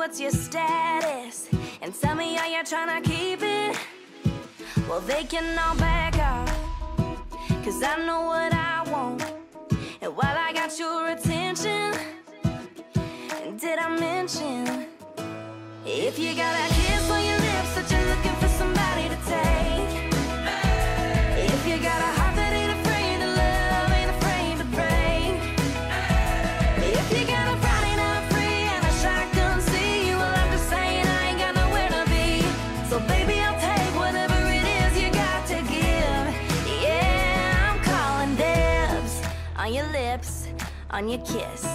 What's your status? And tell me, are you trying to keep it? Well, they can all back off. Cause I know what I want. And while I got your attention, did I mention? If you got a on your lips, on your kiss,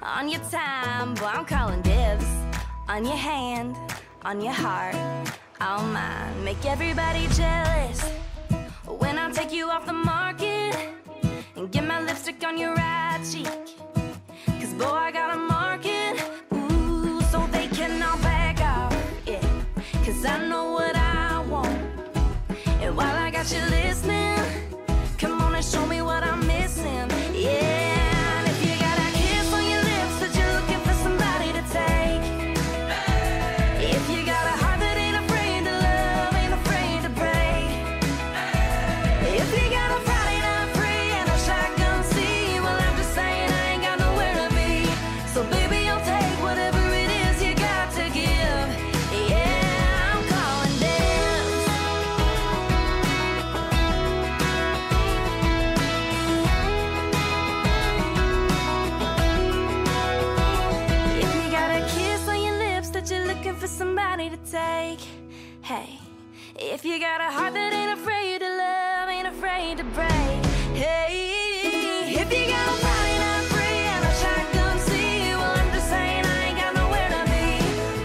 on your time. Boy, I'm calling dibs on your hand, on your heart, all mine. Make everybody jealous when I take you off the market and get my lipstick on your right cheek. Cause boy, I got a market, ooh, so they can all back off, yeah. Cause I know what I want. And while I got you listening, take, hey. If you got a heart that ain't afraid to love, ain't afraid to break, hey. If you got a Friday night free and a shotgun well, I'm just saying I ain't got nowhere to be.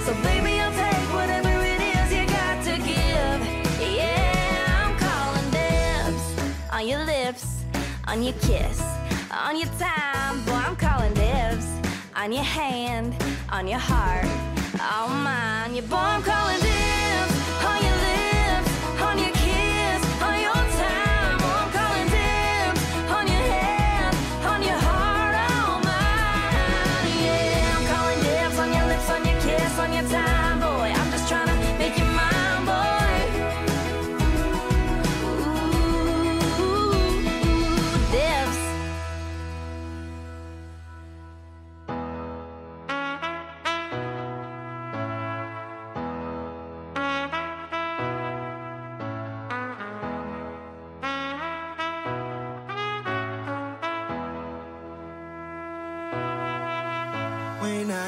So, baby, I'll take whatever it is you got to give. Yeah, I'm calling dibs on your lips, on your kiss, on your time. Boy, I'm calling dibs on your hand, on your heart, all mine. Your boy, I'm calling dibs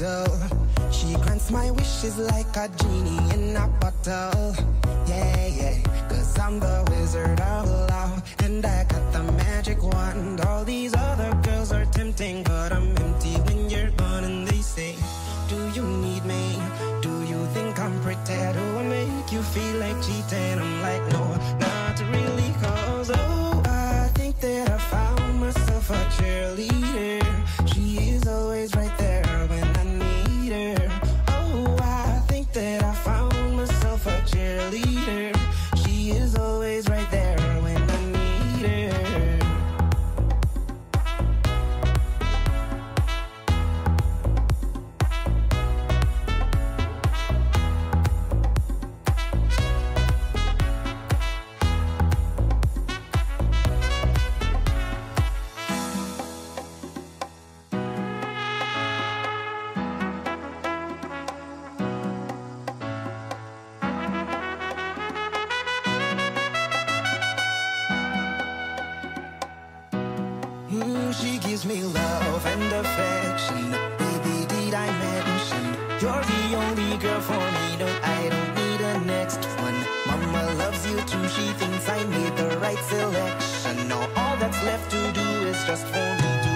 She grants my wishes like a genie in a bottle. Yeah, yeah. Cause I'm the wizard of love. And I got the magic wand. All these other girls are tempting, but I'm empty when you're gone. And they say, Do you need me? Do you think I'm pretty? Do I make you feel like cheating? gives me love and affection. Baby, did I mention you're the only girl for me? No, I don't need a next one. Mama loves you too. She thinks I made the right selection. Now all that's left to do is just for me